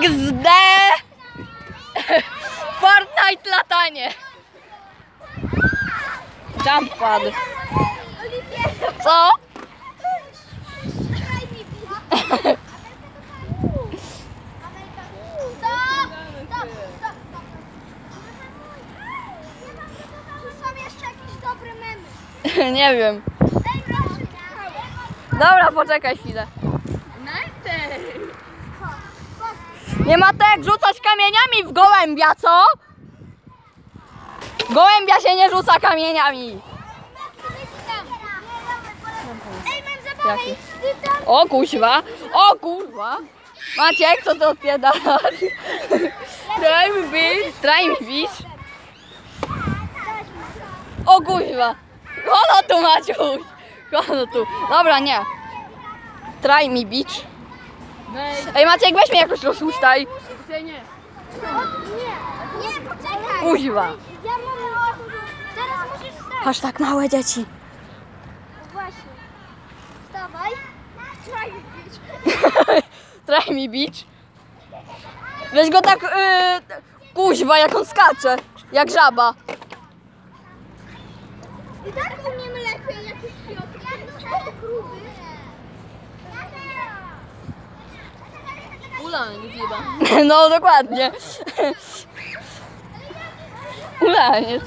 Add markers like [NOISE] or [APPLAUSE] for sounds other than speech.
XD! Fortnite latanie! Jump pad. Co? Nie wiem. Dobra, poczekaj chwilę. Nie ma to jak rzucać kamieniami w gołębia, co? Gołębia się nie rzuca kamieniami. Ej, mam zabawę. Jaki? O kuźwa, o kurwa. Maciek, co ty odpierdalasz? Try mi bić, try mi bić. O kuźwa. Tu Maciuś. [LAUGHS] Kono tu. Dobra, nie. Try mi bić. Ej Maciek, weź mnie jakoś rozhuśtaj. Nie, nie, poczekaj. Kuźwa. Ja mam... Teraz musisz wstać. Aż tak małe dzieci. Właśnie. Wstawaj. Try bić. [LAUGHS] Try mi bić. Weź go tak, yy, kuźwa, jak on skacze. Jak żaba. I tak umiem Ula, nie zjeba. [LAUGHS] No dokładnie. [LAUGHS] Ulaniec.